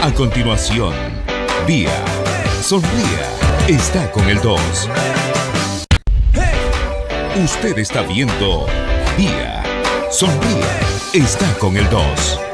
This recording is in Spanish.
A continuación, Día. Sonría. Está con el 2. Usted está viendo Día. Sonría. Está con el 2.